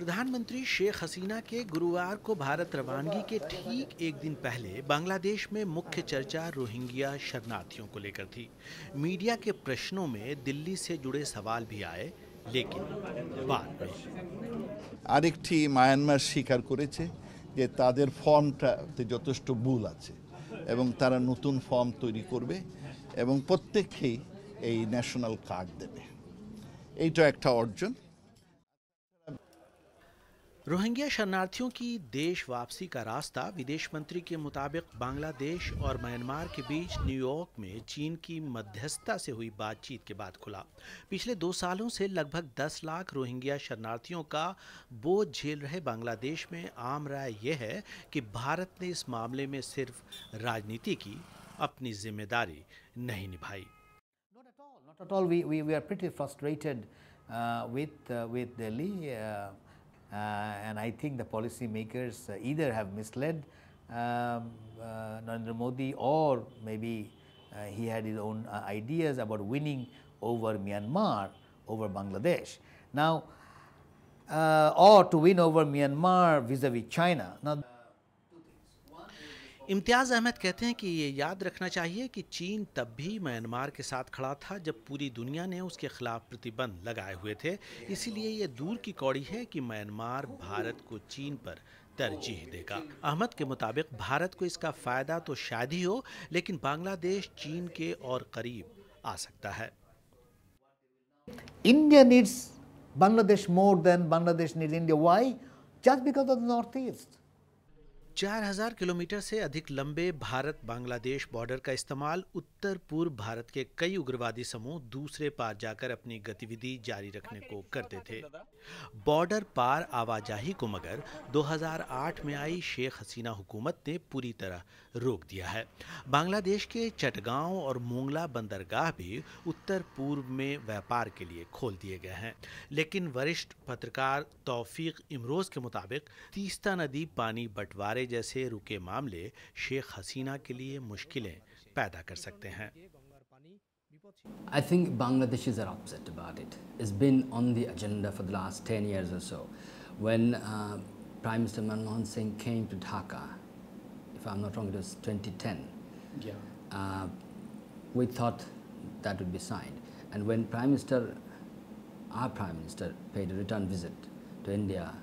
प्रधानमंत्री शेख हसीना के गुरुवार को भारत रवानगी के ठीक एक दिन पहले बांग्लादेश में मुख्य चर्चा रोहिंग्या शरणार्थियों को लेकर थी मीडिया के प्रश्नों में दिल्ली से जुड़े सवाल भी आए लेकिन बाद में আরেকটি মায়ানমার স্বীকার করেছে যে তাদের ফর্মটাতে যথেষ্ট ভুল আছে এবং তারা নতুন ফর্ম তৈরি করবে এবং প্রত্যেককেই এই ন্যাশনাল কার্ড দেবে এইটা একটা অর্জন रोहिंग्या शरणार्थियों की देश वापसी का रास्ता विदेश मंत्री के मुताबिक बांग्लादेश और म्यांमार के बीच न्यूयॉर्क में चीन की मध्यस्थता से हुई बातचीत के बाद खुला पिछले दो सालों से लगभग 10 लाख रोहिंग्या शरणार्थियों का बोझ झेल रहे बांग्लादेश में आम राय यह है कि भारत ने इस मामले में सिर्फ़ राजनीति की अपनी ज़िम्मेदारी नहीं निभाई Not at all. We, we, we are pretty frustrated uh, with, uh, with Delhi. Uh, and I think the policymakers uh, either have misled um, uh, Narendra Modi or maybe uh, he had his own uh, ideas about winning over Myanmar, over Bangladesh. Now, uh, or to win over Myanmar vis-a-vis China. Now, इम्तियाज़ अहमद कहते हैं कि ये याद रखना चाहिए कि चीन तब भी म्यांमार के साथ खड़ा था जब पूरी दुनिया ने उसके खिलाफ प्रतिबंध लगाए हुए थे इसीलिए ये दूर की कौड़ी है कि म्यांमार भारत को चीन पर तरजीह देगा अहमद के मुताबिक भारत को इसका फ़ायदा तो शायद ही हो, लेकिन बांग्लादेश चीन के और करीब आ सकता है India needs Bangladesh more than Bangladesh needs India. Why? Just because of the northeast. 4000 kilometre से अधिक लंबे भारत बांग्लादेश बॉर्डर का इस्तेमाल उत्तर पूर्व भारत के कई उग्रवादी समूह दूसरे पार जाकर अपनी गतिविधि जारी रखने को करते थे। बॉर्डर पार आवाजाही को मगर 2008 में आई शेख हसीना हुकूमत ने पूरी तरह रोक दिया है। बांग्लादेश के चटगांव और मोंगला बंदरगाह भी उत्तर पूर्व में व्यापार के लिए खोल दिए गए हैं। लेकिन वरिष्ठ पत्रकार तौफीक इमरोज के मुताबिक तीस्ता नदी पानी बंटवारे जैसे रुके मामले शेख हसीना के लिए मुश्किलें पैदा कर सकते हैं I think Bangladeshis are upset about it. It's been on the agenda for the last 10 years or so. When uh, Prime Minister Manmohan Singh came to Dhaka, if I'm not wrong, it was 2010. Yeah. Uh, we thought that would be signed. And when Prime Minister, our Prime Minister, paid a return visit to India,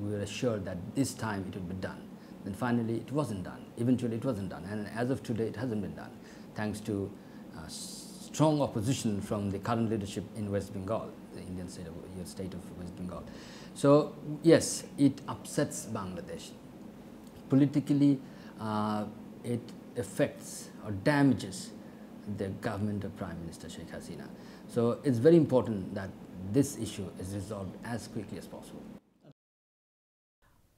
we were assured that this time it would be done. Then finally it wasn't done. Eventually it wasn't done. And as of today, it hasn't been done, thanks to uh, strong opposition from the current leadership in West Bengal, the Indian state of, state of West Bengal. So yes, it upsets Bangladesh. Politically, uh, it affects or damages the government of Prime Minister Sheikh Hasina. So it's very important that this issue is resolved as quickly as possible.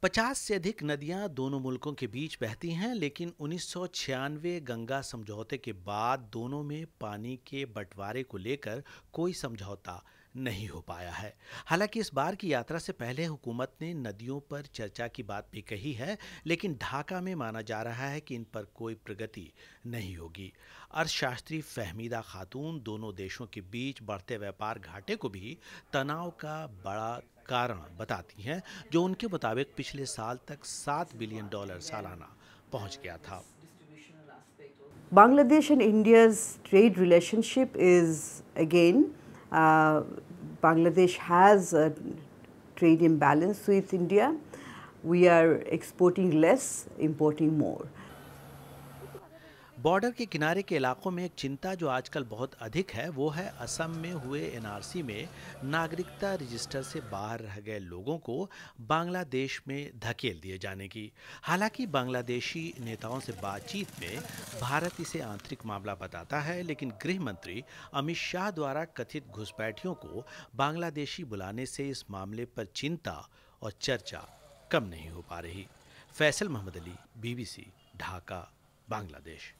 पचास से अधिक नदियाँ दोनों मुल्कों के बीच बहती हैं, लेकिन उन्नीस सौ छियानवे गंगा समझौते के बाद दोनों में पानी के बंटवारे को लेकर कोई समझौता नहीं हो पाया है। हालाँकि इस बार की यात्रा से पहले हुकूमत ने नदियों पर चर्चा की बात भी कही है, लेकिन ढाका में माना जा रहा है कि इन पर कोई प्रगति नहीं होगी। अर्थशास्त्री फहमीदा खातून दोनों देशों के बीच बढ़ते व्यापार घाटे को भी तनाव का बड़ा कारण बताती हैं जो उनके मुताबिक पिछले साल तक सात बिलियन डॉलर सालाना पहुँच गया था। Bangladesh and India's trade relationship is again Bangladesh has trade imbalance with India. We are exporting less, importing more. Border के किनारे के इलाकों में एक चिंता जो आजकल बहुत अधिक है, वो है असम में हुए एनआरसी में नागरिकता रजिस्टर से बाहर रह गए लोगों को बांग्लादेश में धकेल दिए जाने की। हालाँकि बांग्लादेशी नेताओं से बातचीत में भारत इसे आंतरिक मामला बताता है, लेकिन गृह मंत्री अमित शाह द्वारा कथित घुसपैठियों को बांग्लादेशी बुलाने से इस मामले पर चिंता और चर्चा कम नहीं हो पा रही। फैसल मोहम्मद अली, बीबीसी, ढाका, बांग्लादेश।